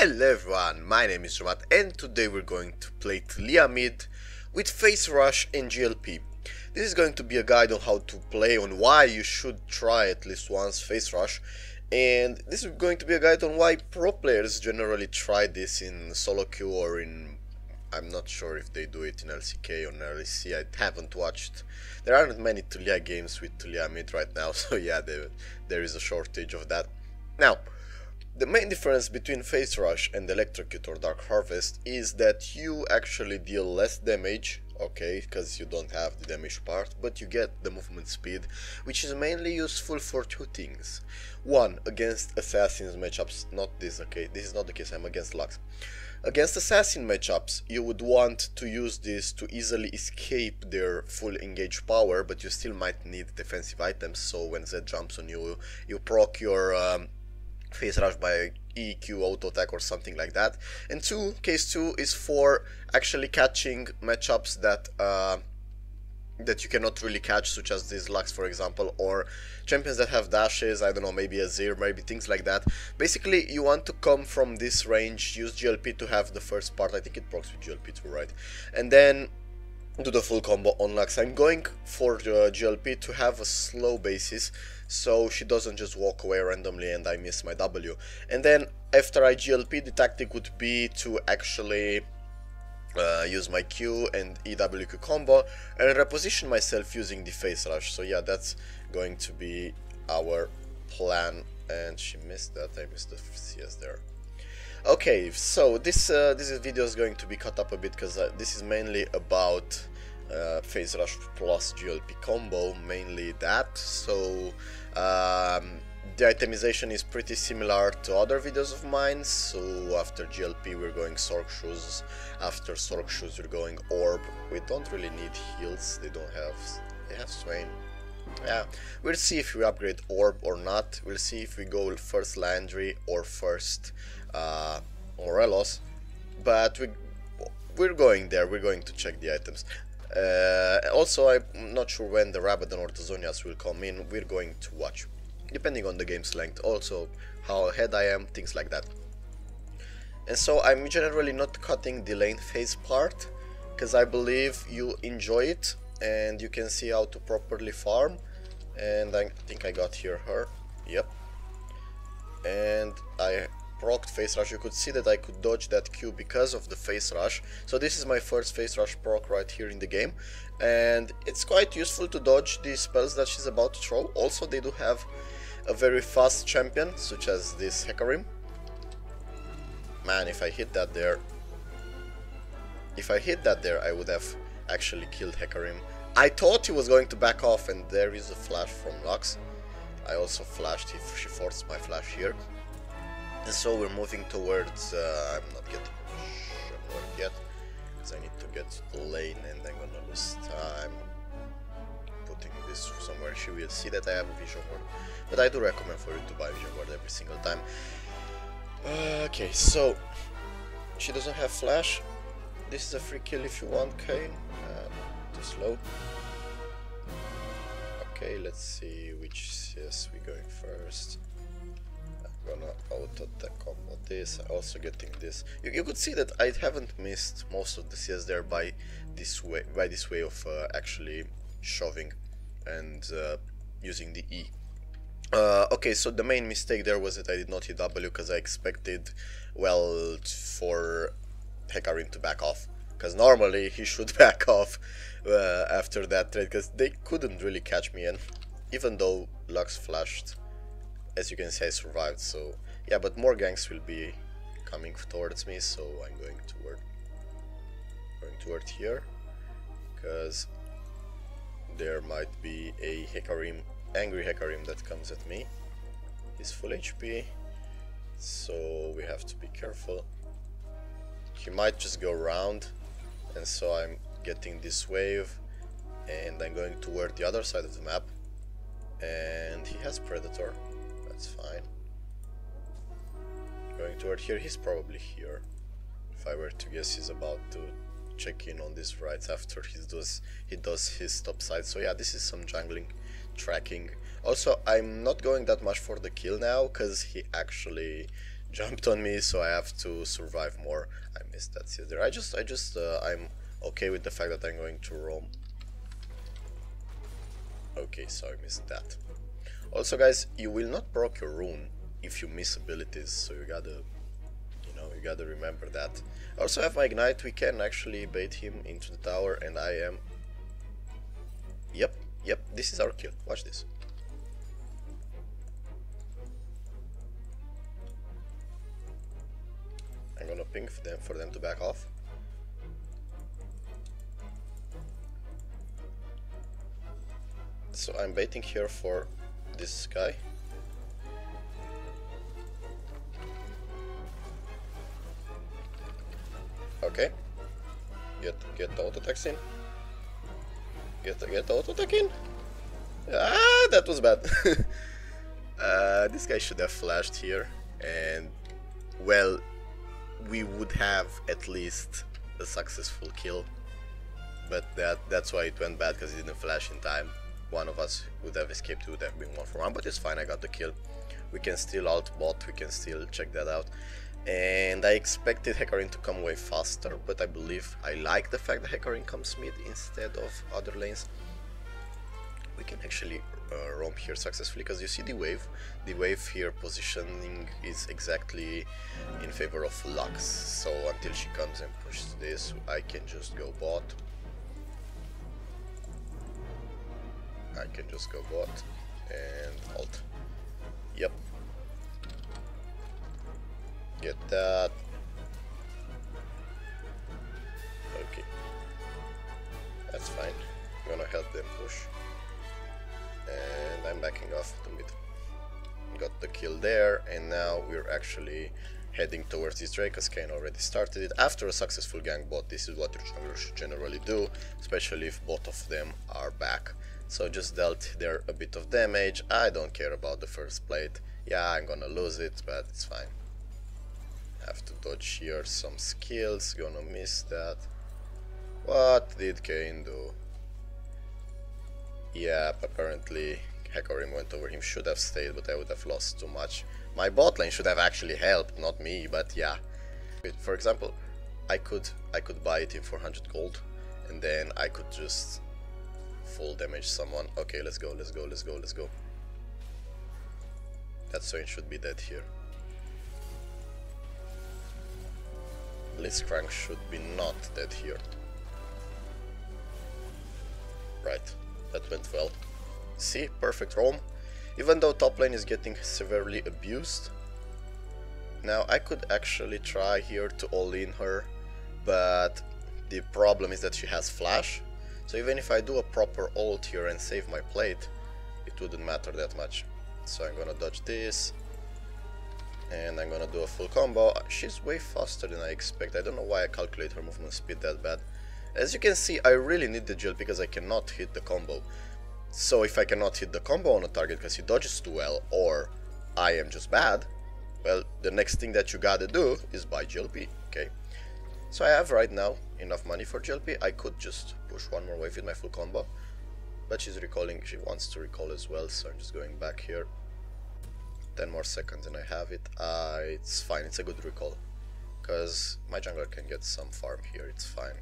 Hello everyone, my name is Drewmatth and today we're going to play Taliyah mid with Phase Rush and GLP. This is going to be a guide on how to play, on why you should try at least once Phase Rush and this is going to be a guide on why pro players generally try this in solo queue or in... I'm not sure if they do it in LCK or in LEC, I haven't watched. There aren't many Taliyah games with Taliyah mid right now, so yeah, there, there is a shortage of that. Now, the main difference between Phase Rush and Electrocute or Dark Harvest is that you actually deal less damage, okay, because you don't have the damage part, but you get the movement speed, which is mainly useful for two things. One, against Assassins matchups, not this, okay, this is not the case, I'm against Lux. Against Assassin matchups, you would want to use this to easily escape their full engage power, but you still might need defensive items, so when Zed jumps on you, you proc your um, phase rush by EQ auto attack or something like that. And two, case two is for actually catching matchups that uh, that you cannot really catch, such as these Lux, for example, or champions that have dashes, I don't know, maybe Azir, maybe things like that. Basically, you want to come from this range, use GLP to have the first part, I think it procs with GLP too, right? And then do the full combo on Lux. I'm going for uh, GLP to have a slow basis so she doesn't just walk away randomly and I miss my W. And then after I GLP the tactic would be to actually uh, use my Q and EWQ combo and reposition myself using the phase rush. So yeah, that's going to be our plan. And she missed that, I missed the CS there. Okay, so this uh, this video is going to be cut up a bit because uh, this is mainly about uh, phase rush plus GLP combo, mainly that. So um, the itemization is pretty similar to other videos of mine, so after GLP we're going Sorc Shoes, after Sorc Shoes we're going Orb, we don't really need heals, they don't have, they have Swain. Yeah, we'll see if we upgrade Orb or not, we'll see if we go first Liandry or first uh, Morello's, but we, we're going there, we're going to check the items. Uh, also, I'm not sure when the Rabadon or the Zhonya's will come in, we're going to watch, depending on the game's length, also how ahead I am, things like that. And so I'm generally not cutting the lane phase part, because I believe you enjoy it, and you can see how to properly farm, and I think I got here her, yep. And I procced phase rush, you could see that I could dodge that Q because of the phase rush. So this is my first phase rush proc right here in the game. And it's quite useful to dodge the spells that she's about to throw. Also they do have a very fast champion, such as this Hecarim. Man, if I hit that there... If I hit that there, I would have actually killed Hecarim. I thought he was going to back off and there is a flash from Lux. I also flashed, if she forced my flash here. And so we're moving towards, uh, I'm not getting work yet, because I need to get to the lane and I'm gonna lose time putting this somewhere. She will see that I have a vision ward, but I do recommend for you to buy vision ward every single time. Uh, okay, so she doesn't have flash. This is a free kill if you want, Kayn. Slow. Okay, let's see which CS we're going first I'm gonna auto attack combo this, also getting this. You, you, could see that I haven't missed most of the CS there by this way, by this way of uh, actually shoving and uh, using the E. Uh, okay, so the main mistake there was that I did not hit W because I expected, well, for Hecarim to back off. Because normally he should back off uh, after that trade, because they couldn't really catch me, and even though Lux flashed as you can see I survived so yeah but more ganks will be coming towards me so I'm going toward going toward here because there might be a Hecarim angry Hecarim that comes at me. He's full HP so we have to be careful. He might just go around and so I'm getting this wave and I'm going toward the other side of the map and he has Predator that's fine. Going toward here, he's probably here. If I were to guess, he's about to check in on this right after he does he does his top side. So yeah, this is some jungling tracking. Also, I'm not going that much for the kill now, because he actually jumped on me, so I have to survive more. I missed that Caesar. I just, I just, uh, I'm okay with the fact that I'm going to roam. Okay, so I missed that. Also, guys, you will not proc your rune if you miss abilities, so you gotta, you know, you gotta remember that. I also have my ignite. We can actually bait him into the tower, and I am. Yep, yep. This is our kill. Watch this. For them for them to back off. So I'm baiting here for this guy. Okay. Get get the auto attacks in. Get get the auto attack in. Ah, that was bad. uh, this guy should have flashed here, and well, we would have at least a successful kill. But that that's why it went bad because it didn't flash in time. One of us would have escaped, would have been one for one, but it's fine, I got the kill. We can still ult bot, we can still check that out. And I expected Hecarim to come away faster, but I believe I like the fact that Hecarim comes mid instead of other lanes. We can actually uh, roam here successfully because you see the wave. The wave here positioning is exactly in favor of Lux. So until she comes and pushes this, I can just go bot. I can just go bot and ult. Yep. Get that. Okay. That's fine. I'm gonna help them push and I'm backing off to mid. Got the kill there, and now we're actually heading towards this Drake, as Kayn already started it. After a successful gank bot, this is what your jungler should generally do, especially if both of them are back. So just dealt there a bit of damage, I don't care about the first plate. Yeah, I'm gonna lose it, but it's fine. Have to dodge here some skills, gonna miss that. What did Kayn do? Yeah, apparently Hecarim went over him. Should have stayed, but I would have lost too much. My bot lane should have actually helped, not me, but yeah. For example, I could I could buy it in 400 gold, and then I could just full damage someone. Okay, let's go, let's go, let's go, let's go. That Swain should be dead here. Blitzcrank should be not dead here. Right. That went well. See, perfect roam. Even though top lane is getting severely abused. Now I could actually try here to all-in her, but the problem is that she has flash. So even if I do a proper ult here and save my plate, it wouldn't matter that much. So I'm gonna dodge this, and I'm gonna do a full combo. She's way faster than I expect. I don't know why I calculate her movement speed that bad. As you can see, I really need the gel because I cannot hit the combo. So if I cannot hit the combo on a target because he dodges too well, or I am just bad, well, the next thing that you gotta do is buy GLP, okay? So I have right now enough money for GLP, I could just push one more wave with my full combo, but she's recalling, she wants to recall as well, so I'm just going back here. 10 more seconds and I have it, uh, it's fine, it's a good recall, because my jungler can get some farm here, it's fine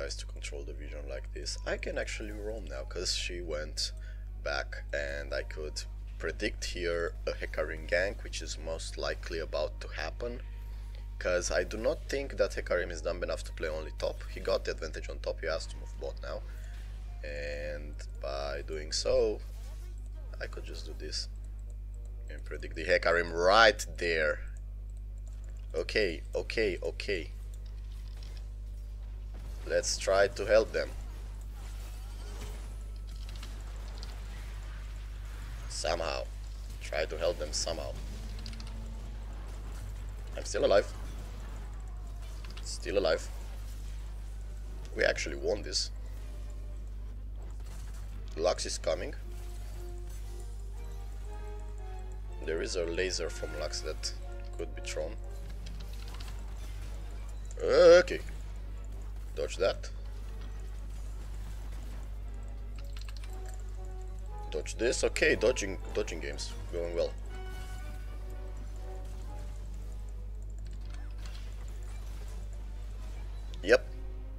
guys to control the vision like this. I can actually roam now because she went back and I could predict here a Hecarim gank which is most likely about to happen because I do not think that Hecarim is dumb enough to play only top. He got the advantage on top, he has to move bot now and by doing so I could just do this and predict the Hecarim right there. Okay, okay, okay. Let's try to help them. Somehow. Try to help them somehow. I'm still alive. Still alive. We actually won this. Lux is coming. There is a laser from Lux that could be thrown. Okay, Dodge that. Dodge this. Okay, dodging dodging games going well. Yep,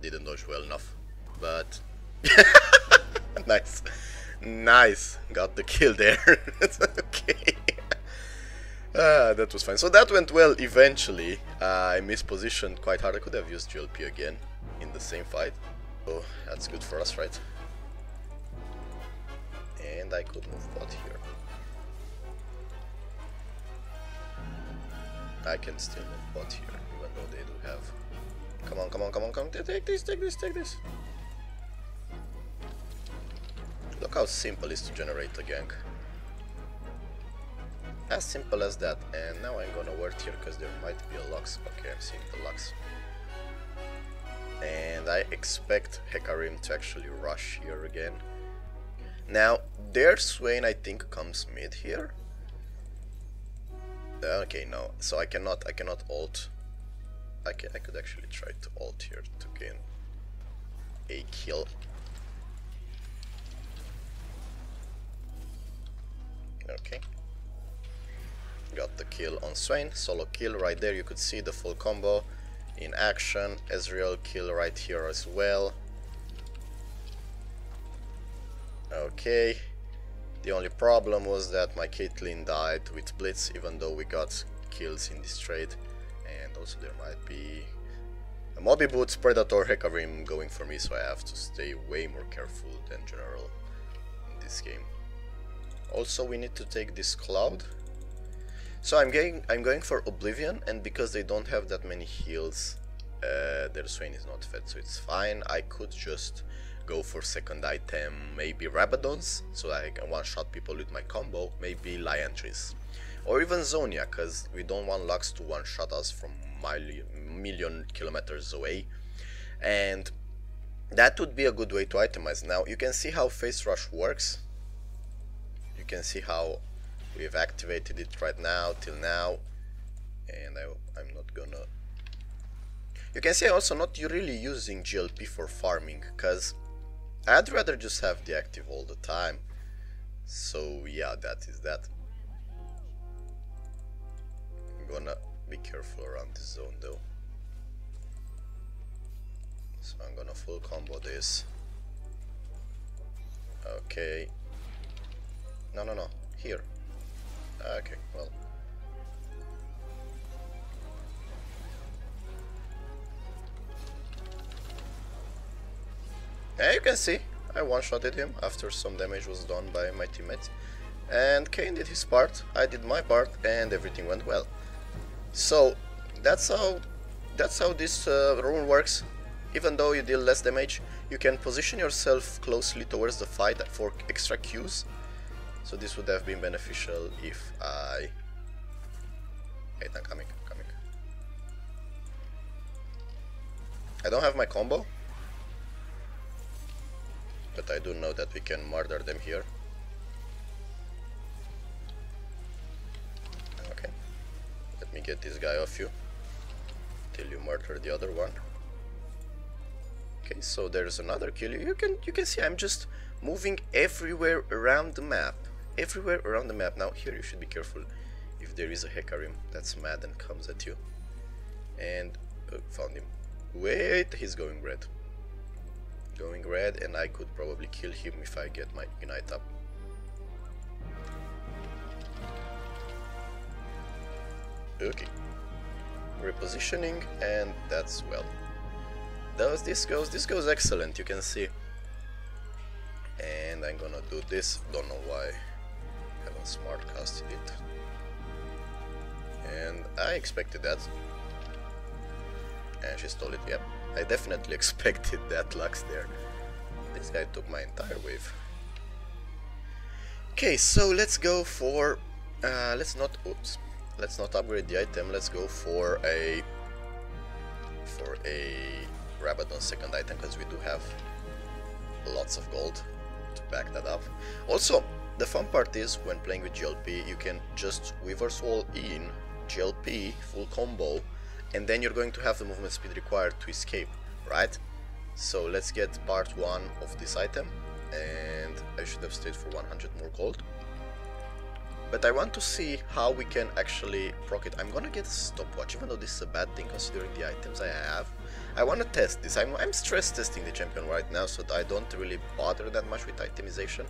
didn't dodge well enough, but nice, nice, got the kill there. okay. Ah, that was fine. So that went well eventually. Uh, I mispositioned quite hard. I could have used GLP again in the same fight. So that's good for us, right? And I could move bot here. I can still move bot here, even though they do have... Come on, come on, come on, come on, take this, take this, take this. Look how simple it is to generate a gank. As simple as that. And now I'm gonna ward here because there might be a Lux. Okay, I'm seeing the Lux. And I expect Hecarim to actually rush here again. Now, their Swain I think comes mid here. Uh, okay, no. So I cannot I cannot ult. I can I could actually try to ult here to gain a kill. Okay. Got the kill on Swain, solo kill right there, you could see the full combo in action. Ezreal kill right here as well. Okay, the only problem was that my Caitlyn died with Blitz, even though we got kills in this trade. And also there might be a Mobi Boots, Predator, Hecarim going for me, so I have to stay way more careful than general in this game. Also we need to take this Cloud so I'm going I'm going for Oblivion and because they don't have that many heals uh, their Swain is not fed so it's fine. I could just go for second item, maybe Rabadons, so I can one-shot people with my combo, maybe Liandry's. Or even Zhonya, because we don't want Lux to one-shot us from million, million kilometers away. And that would be a good way to itemize. Now, you can see how Phase Rush works. You can see how We've activated it right now, till now. And I, I'm not gonna... You can see also not you really using GLP for farming, because I'd rather just have the active all the time. So yeah, that is that. I'm gonna be careful around this zone though. So I'm gonna full combo this. Okay. No, no, no. Here. Okay, well. Yeah, you can see, I one-shotted him after some damage was done by my teammates. And Kayn did his part, I did my part, and everything went well. So, that's how that's how this uh, rune works. Even though you deal less damage, you can position yourself closely towards the fight for extra Qs so this would have been beneficial if I... Hey, I'm coming, I'm coming. I don't have my combo. But I do know that we can murder them here. Okay. Let me get this guy off you. Till you murder the other one. Okay, so there's another kill. You can you can see I'm just moving everywhere around the map everywhere around the map. Now here you should be careful if there is a Hecarim that's mad and comes at you. And uh, found him. Wait, he's going red. Going red and I could probably kill him if I get my Ignite up. Okay. Repositioning and that's well. Does this goes? This goes excellent, you can see. And I'm gonna do this, don't know why smart casted it. And I expected that. And she stole it, yep. I definitely expected that Lux there. This guy took my entire wave. Okay, so let's go for... Uh, let's not... Oops. Let's not upgrade the item, let's go for a... For a Rabadon second item, because we do have lots of gold to back that up. Also, the fun part is, when playing with GLP, you can just Weaver's Wall in, GLP, full combo, and then you're going to have the movement speed required to escape, right? So let's get part 1 of this item, and I should have stayed for 100 more gold. but I want to see how we can actually proc it. I'm gonna get a stopwatch, even though this is a bad thing considering the items I have. I want to test this. I'm, I'm stress testing the champion right now, so I don't really bother that much with itemization.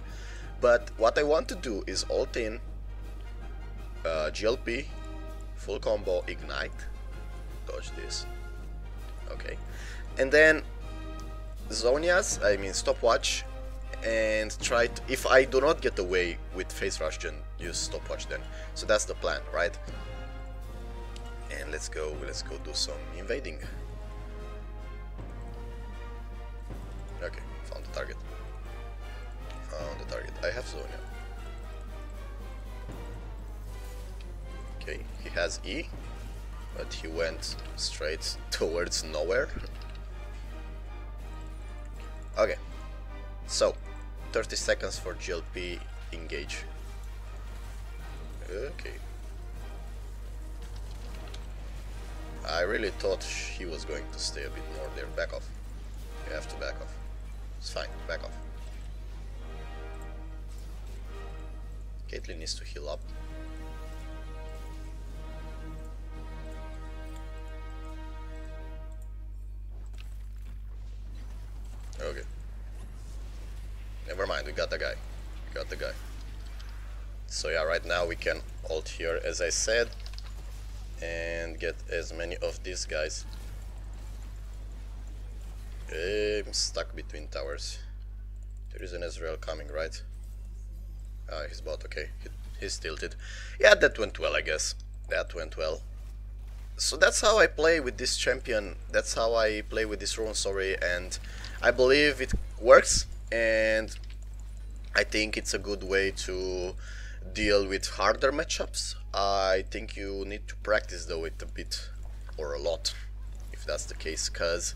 But what I want to do is ult in, uh, GLP, full combo, ignite, dodge this, okay, and then Zhonya's, I mean stopwatch, and try to, if I do not get away with phase rush then use stopwatch then. So that's the plan right? And let's go let's go do some invading. Okay found the target found the target I have Zhonya okay he has E but he went straight towards nowhere okay so 30 seconds for GLP engage. Okay. I really thought he was going to stay a bit more there. Back off. You have to back off. It's fine. Back off. Caitlyn needs to heal up. Okay. Never mind, we got the guy. We got the guy. So yeah, right now we can ult here as I said and get as many of these guys. I'm stuck between towers. There is an Ezreal coming, right? Ah, he's bot, okay. He, he's tilted. Yeah, that went well, I guess. That went well. So that's how I play with this champion. That's how I play with this rune, sorry, and I believe it works and I think it's a good way to deal with harder matchups. I think you need to practice though it a bit or a lot if that's the case because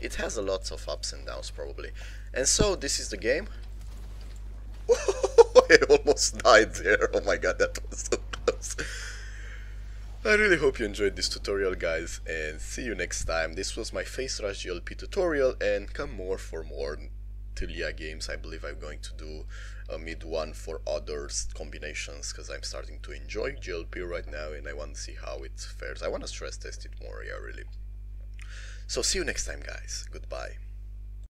it has a lot of ups and downs probably. And so this is the game. I almost died there. Oh my god, that was so close. I really hope you enjoyed this tutorial guys and see you next time. This was my Phase Rush GLP tutorial and come more for more Taliyah games. I believe I'm going to do a mid one for other combinations because I'm starting to enjoy GLP right now and I want to see how it fares. I want to stress test it more, yeah, really. So see you next time, guys. Goodbye.